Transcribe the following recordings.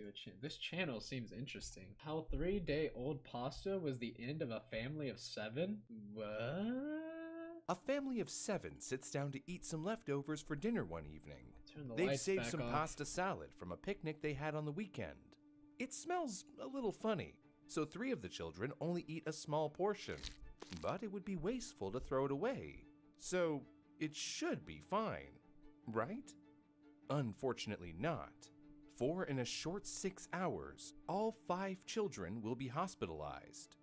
to a channel. This channel seems interesting. How three day old pasta was the end of a family of seven? What? A family of seven sits down to eat some leftovers for dinner one evening. Turn the They've saved some off. pasta salad from a picnic they had on the weekend. It smells a little funny, so three of the children only eat a small portion. But it would be wasteful to throw it away, so it should be fine, right? Unfortunately, not. For in a short six hours, all five children will be hospitalized.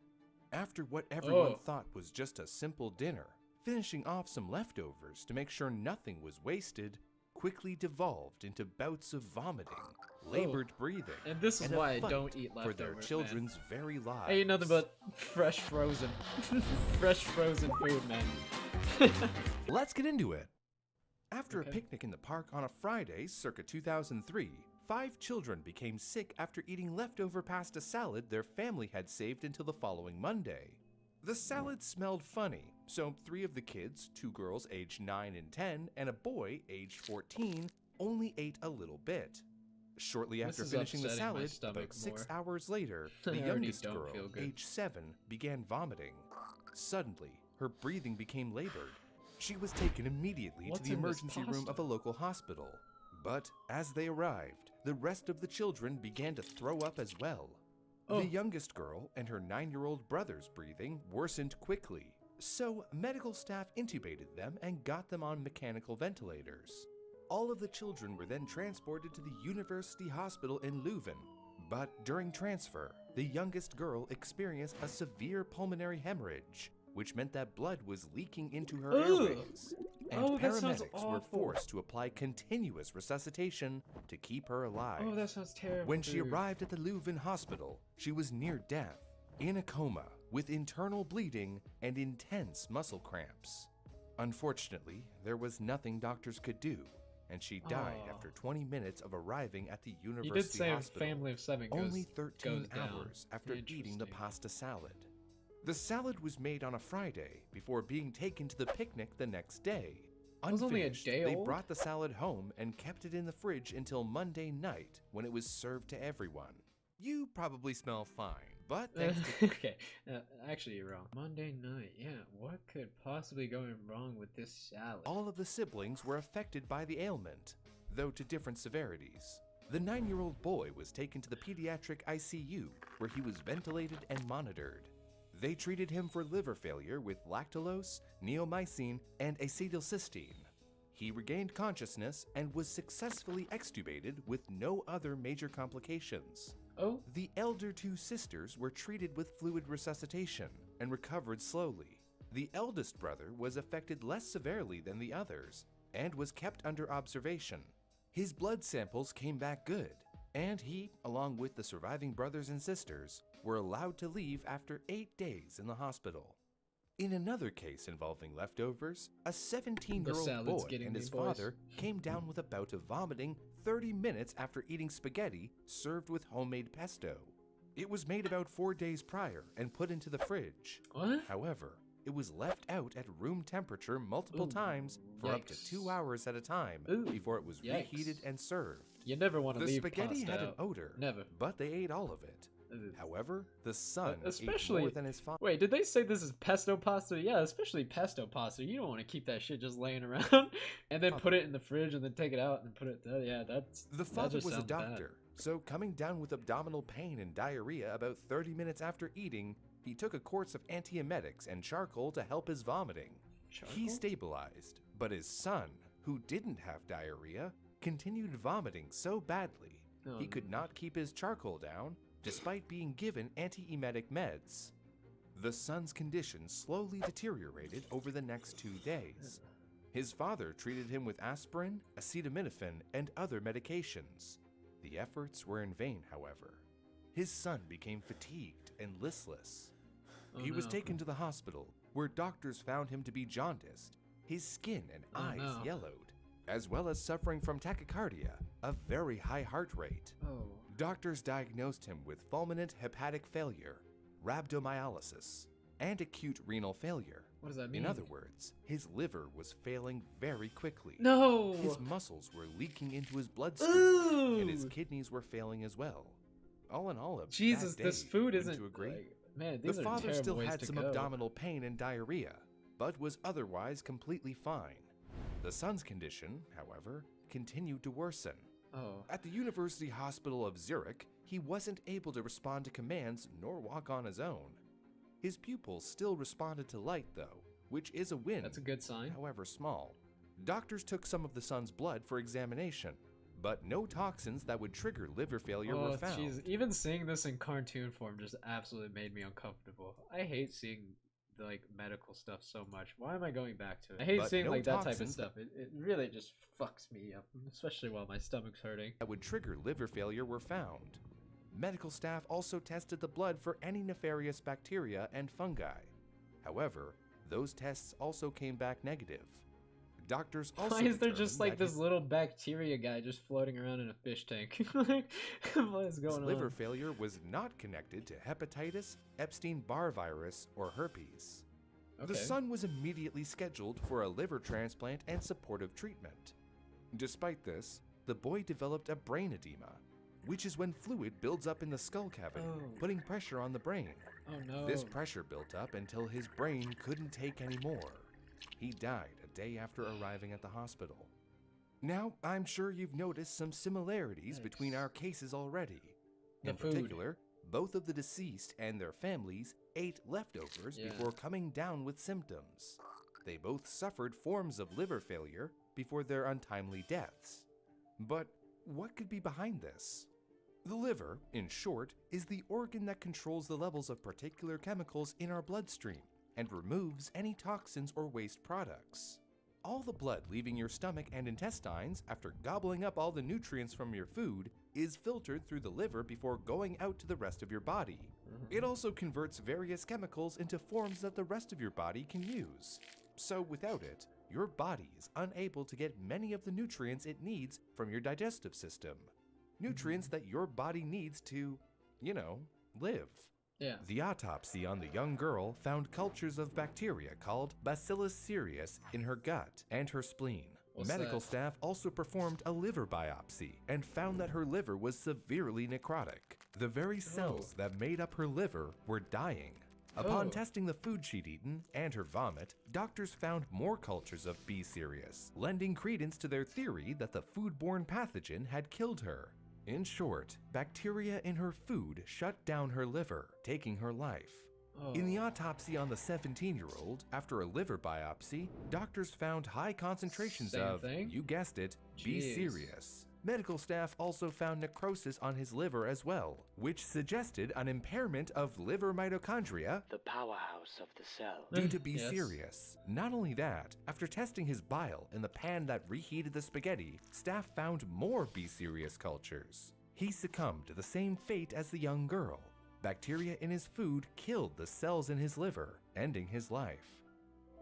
After what everyone Oh. thought was just a simple dinner, finishing off some leftovers to make sure nothing was wasted quickly devolved into bouts of vomiting, oh. labored breathing, Oh. And this is a why I don't eat for their leftovers, man. children's very lives. I eat nothing but fresh frozen. fresh frozen food, man. Let's get into it. After Okay. a picnic in the park on a Friday circa 2003, five children became sick after eating leftover pasta salad their family had saved until the following Monday. The salad smelled funny, so three of the kids, two girls aged 9 and 10, and a boy aged 14, only ate a little bit. Shortly after finishing the salad, about six more. hours later, the youngest girl, aged seven, began vomiting. Suddenly, her breathing became labored. She was taken immediately What's to the emergency room of a local hospital. But as they arrived, the rest of the children began to throw up as well. Oh. The youngest girl and her nine year old brother's breathing worsened quickly, so medical staff intubated them and got them on mechanical ventilators. All of the children were then transported to the University Hospital in Leuven. But during transfer, the youngest girl experienced a severe pulmonary hemorrhage, which meant that blood was leaking into her Ugh. airways. And Oh, paramedics were forced to apply continuous resuscitation to keep her alive. Oh, that sounds terrible. When she arrived at the Leuven hospital, she was near death, in a coma, with internal bleeding and intense muscle cramps. Unfortunately, there was nothing doctors could do, and she died Oh. after 20 minutes of arriving at the University You did say a hospital. family of seven goes, Only 13 goes down. hours after eating the pasta salad. The salad was made on a Friday before being taken to the picnic the next day. Was only a day they old? brought the salad home and kept it in the fridge until Monday night when it was served to everyone. You probably smell fine, but thanks to okay, uh, actually you're wrong. Monday night, yeah. What could possibly go wrong with this salad? all of the siblings were affected by the ailment, though to different severities. The nine year old boy was taken to the pediatric ICU, where he was ventilated and monitored. They treated him for liver failure with lactulose, neomycin, and acetylcysteine. He regained consciousness and was successfully extubated with no other major complications. Oh, The elder two sisters were treated with fluid resuscitation and recovered slowly. The eldest brother was affected less severely than the others and was kept under observation. His blood samples came back good, and he, along with the surviving brothers and sisters, were allowed to leave after eight days in the hospital. In another case involving leftovers, a 17 year old boy and his boys. father came down with a bout of vomiting 30 minutes after eating spaghetti served with homemade pesto. It was made about four days prior and put into the fridge. what? However, it was left out at room temperature multiple Ooh, times for up to two hours at a time Ooh, before it was yikes. reheated and served. You never want to The leave spaghetti pasta had an odor, Never. but they ate all of it. However, the uh, son especially ate more than his father. Wait, did they say this is pesto pasta? Yeah, especially pesto pasta. You don't want to keep that shit just laying around and then put it in the fridge and then take it out and put it there. Yeah, that's The father just was a sounds bad. doctor, so coming down with abdominal pain and diarrhea about 30 minutes after eating, he took a course of antiemetics and charcoal to help his vomiting. He stabilized, but his son, who didn't have diarrhea, continued vomiting so badly Oh, he could no. not keep his charcoal down despite being given antiemetic meds. The son's condition slowly deteriorated over the next two days. His father treated him with aspirin, acetaminophen, and other medications. The efforts were in vain, however. His son became fatigued and listless. Oh, he was taken to the hospital, where doctors found him to be jaundiced, his skin and Oh, eyes no. yellowed, as well as suffering from tachycardia, a very high heart rate. Oh, Doctors diagnosed him with fulminant hepatic failure, rhabdomyolysis, and acute renal failure. What does that mean? In other words, his liver was failing very quickly. no. His muscles were leaking into his bloodstream, Ooh. and his kidneys were failing as well. All in all, a Jesus, bad this food isn't you agree? like- man, the these are father still had some go. abdominal pain and diarrhea, but was otherwise completely fine. The son's condition, however, continued to worsen. Oh. At the University Hospital of Zurich, he wasn't able to respond to commands nor walk on his own. His pupils still responded to light, though, which is a win, That's a good sign. however small. Hmm. Doctors took some of the son's blood for examination, but no toxins that would trigger liver failure Oh, were found. jeez. Even seeing this in cartoon form just absolutely made me uncomfortable. I hate seeing like medical stuff so much. Why am I going back to it? I hate But seeing no like that type of stuff. It, it really just fucks me up, especially while my stomach's hurting. that would trigger liver failure were found. Medical staff also tested the blood for any nefarious bacteria and fungi. However, those tests also came back negative. Doctors also Why is there just like this little bacteria guy just floating around in a fish tank? like, what is going liver on? failure was not connected to hepatitis, Epstein-Barr virus, or herpes. Okay. The son was immediately scheduled for a liver transplant and supportive treatment. Despite this, the boy developed a brain edema, which is when fluid builds up in the skull cavity, Oh. putting pressure on the brain. Oh no. This pressure built up until his brain couldn't take any more. He died day after arriving at the hospital. Now, I'm sure you've noticed some similarities between our cases already. The In food. particular, both of the deceased and their families ate leftovers Yeah. before coming down with symptoms. They both suffered forms of liver failure before their untimely deaths. But what could be behind this? The liver, in short, is the organ that controls the levels of particular chemicals in our bloodstream and removes any toxins or waste products. All the blood leaving your stomach and intestines after gobbling up all the nutrients from your food is filtered through the liver before going out to the rest of your body. It also converts various chemicals into forms that the rest of your body can use. So, without it, your body is unable to get many of the nutrients it needs from your digestive system. Nutrients that your body needs to, you know, live. Yeah. The autopsy on the young girl found cultures of bacteria called Bacillus cereus in her gut and her spleen. What's Medical that? staff also performed a liver biopsy and found that her liver was severely necrotic. The very oh. cells that made up her liver were dying. Upon Oh. testing the food she'd eaten and her vomit, doctors found more cultures of B. cereus, lending credence to their theory that the foodborne pathogen had killed her. In short, bacteria in her food shut down her liver, taking her life. Oh. In the oh. autopsy on the 17 year old, after a liver biopsy, doctors found high concentrations Same of, thing? you guessed it, B. Jeez. Cereus. Medical staff also found necrosis on his liver as well, which suggested an impairment of liver mitochondria the powerhouse of the cell. due to B. Mm, yes. cereus. Not only that, after testing his bile in the pan that reheated the spaghetti, staff found more B. cereus cultures. He succumbed to the same fate as the young girl. Bacteria in his food killed the cells in his liver, ending his life.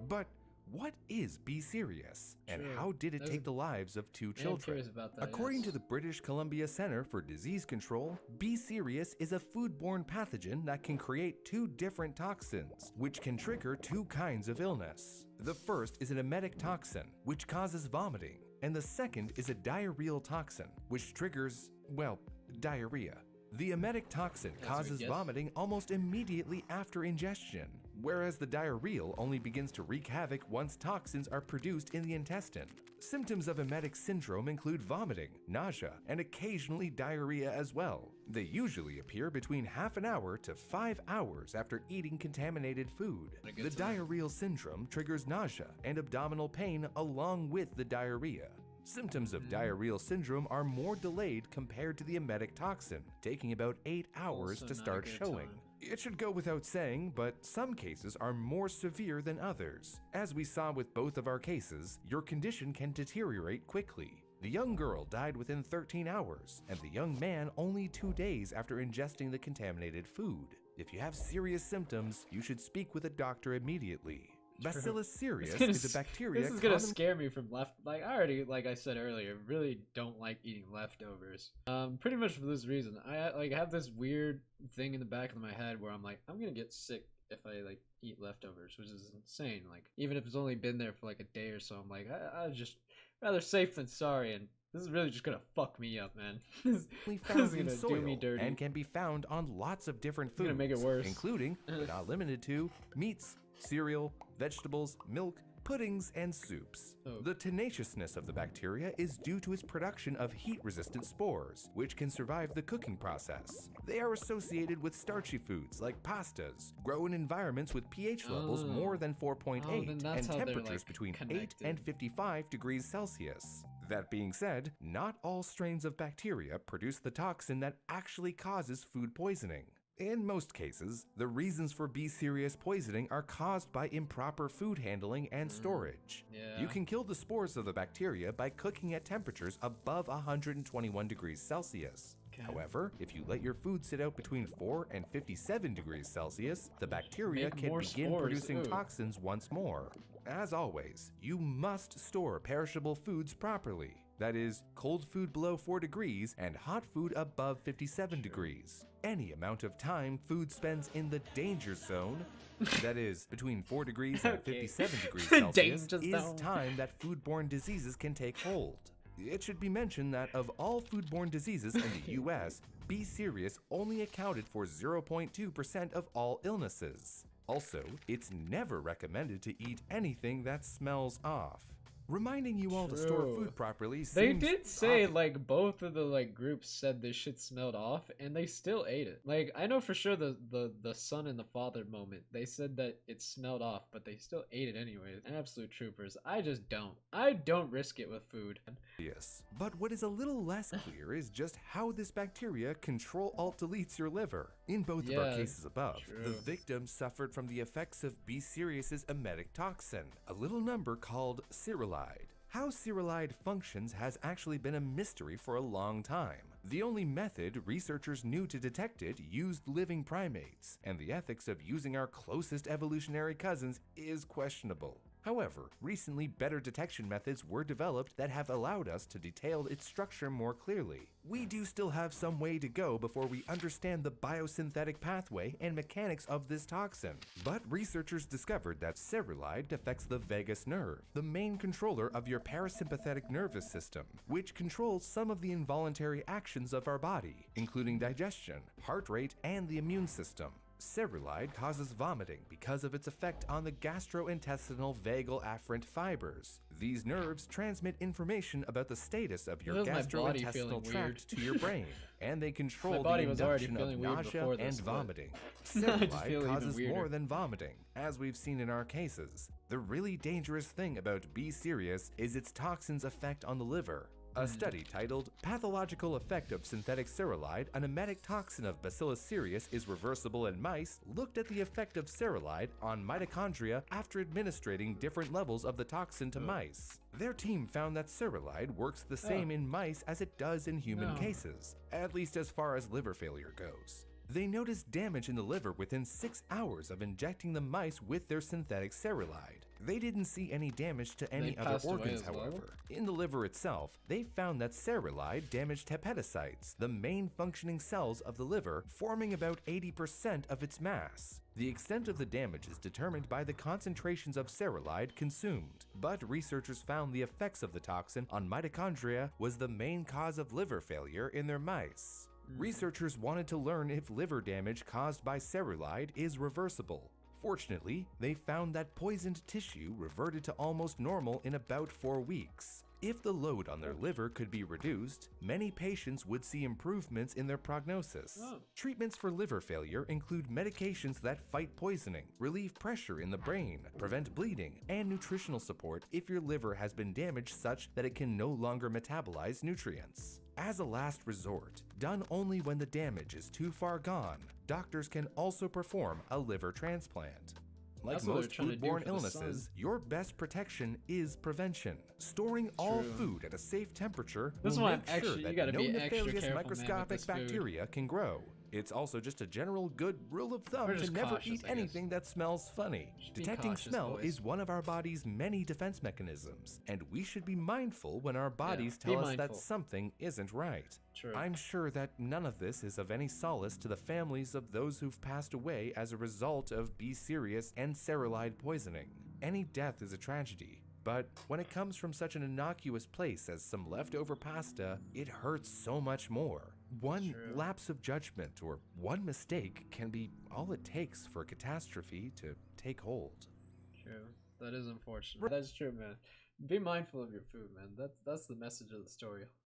But what is B. cereus, and True. how did it That's take the lives of two children? that. According to the British Columbia Center for Disease Control, B. cereus is a foodborne pathogen that can create two different toxins, which can trigger two kinds of illness. The first is an emetic toxin, which causes vomiting, and the second is a diarrheal toxin, which triggers, well, diarrhea. The emetic toxin causes vomiting almost immediately after ingestion, whereas the diarrheal only begins to wreak havoc once toxins are produced in the intestine. Symptoms of emetic syndrome include vomiting, nausea, and occasionally diarrhea as well. They usually appear between half an hour to five hours after eating contaminated food. What a good The diarrheal syndrome triggers nausea and abdominal pain along with the diarrhea. Symptoms of diarrheal syndrome are more delayed compared to the emetic toxin, taking about 8 hours Also to start showing. sign. It should go without saying, but some cases are more severe than others. As we saw with both of our cases, your condition can deteriorate quickly. The young girl died within 13 hours, and the young man only two days after ingesting the contaminated food. If you have serious symptoms, you should speak with a doctor immediately. Bacillus cereus gonna is a bacteria This is gonna common- scare me from left. Like I already, like I said earlier, really don't like eating leftovers. Um, pretty much for this reason. I like have this weird thing in the back of my head where I'm like, I'm gonna get sick if I like eat leftovers, which is insane. Like even if it's only been there for like a day or so, I'm like I, I just rather safe than sorry, and this is really just gonna fuck me up, man. this only this is gonna soil do me dirty. and can be found on lots of different foods, gonna make it worse. including, but not limited to, meats, cereal, vegetables, milk, puddings, and soups. Oh. The tenaciousness of the bacteria is due to its production of heat-resistant spores, which can survive the cooking process. They are associated with starchy foods like pastas, grow in environments with pH levels Oh. more than 4.8 Oh, and temperatures like, between 8 and 55 degrees Celsius. That being said, not all strains of bacteria produce the toxin that actually causes food poisoning. In most cases, the reasons for B. cereus poisoning are caused by improper food handling and storage. Mm. yeah. You can kill the spores of the bacteria by cooking at temperatures above 121 degrees Celsius. Okay. However, if you let your food sit out between 4 and 57 degrees Celsius, the bacteria Make can begin spores, producing ooh. toxins once more. As always, you must store perishable foods properly. That is, cold food below 4 degrees and hot food above 57 degrees. Any amount of time food spends in the danger zone, that is, between 4 degrees and Okay. 57 degrees Celsius, is time that foodborne diseases can take hold. It should be mentioned that of all foodborne diseases in the US, B. cereus only accounted for 0.2% of all illnesses. Also, it's never recommended to eat anything that smells off. Reminding you all to store food properly They did say obvious. like both of the like groups said this shit smelled off, and they still ate it. Like I know for sure the the the son and the father moment, they said that it smelled off, but they still ate it anyways. Absolute troopers. I just don't. I don't risk it with food. obvious. But what is a little less clear is just how this bacteria control alt deletes your liver. In both of our cases above, the true. victim suffered from the effects of B. cereus's emetic toxin, a little number called cereulide. How cereulide functions has actually been a mystery for a long time. The only method researchers knew to detect it used living primates, and the ethics of using our closest evolutionary cousins is questionable. However, recently better detection methods were developed that have allowed us to detail its structure more clearly. We do still have some way to go before we understand the biosynthetic pathway and mechanics of this toxin. But researchers discovered that cereulide affects the vagus nerve, the main controller of your parasympathetic nervous system, which controls some of the involuntary actions of our body, including digestion, heart rate, and the immune system. Cereulide causes vomiting because of its effect on the gastrointestinal vagal afferent fibers. These nerves transmit information about the status of your gastrointestinal weird. tract to your brain, and they control the induction of nausea and vomiting. Cereulide causes more than vomiting, as we've seen in our cases. The really dangerous thing about B. cereus is its toxin's effect on the liver. A study titled Pathological Effect of Synthetic Cereulide, an emetic toxin of Bacillus cereus is reversible in mice, looked at the effect of cereulide on mitochondria after administering different levels of the toxin to oh. mice. Their team found that cereulide works the same oh. in mice as it does in human Oh. cases, at least as far as liver failure goes. They noticed damage in the liver within six hours of injecting the mice with their synthetic cereulide. They didn't see any damage to any They other organs, as well? however. In the liver itself, they found that cereulide damaged hepatocytes, the main functioning cells of the liver, forming about 80% of its mass. The extent of the damage is determined by the concentrations of cereulide consumed, but researchers found the effects of the toxin on mitochondria was the main cause of liver failure in their mice. Mm. Researchers wanted to learn if liver damage caused by cereulide is reversible. Fortunately, they found that poisoned tissue reverted to almost normal in about four weeks. If the load on their liver could be reduced, many patients would see improvements in their prognosis. Oh. Treatments for liver failure include medications that fight poisoning, relieve pressure in the brain, prevent bleeding, and nutritional support if your liver has been damaged such that it can no longer metabolize nutrients. As a last resort, done only when the damage is too far gone, doctors can also perform a liver transplant. Like That's most trying to do foodborne illnesses, your best protection is prevention. Storing all food at a safe temperature This will make sure you that no extra nefarious careful, man, with microscopic food. bacteria can grow. It's also just a general good rule of thumb to never cautious, eat anything that smells funny. Detecting cautious, smell boys. is one of our body's many defense mechanisms, and we should be mindful when our bodies be tell us that something isn't right. True. I'm sure that none of this is of any solace to the families of those who've passed away as a result of B. cereus and cereulide poisoning. Any death is a tragedy, but when it comes from such an innocuous place as some leftover pasta, it hurts so much more. One True. lapse of judgment or one mistake can be all it takes for a catastrophe to take hold. True. That is unfortunate. That's true, man. Be mindful of your food, man. That's that's the message of the story.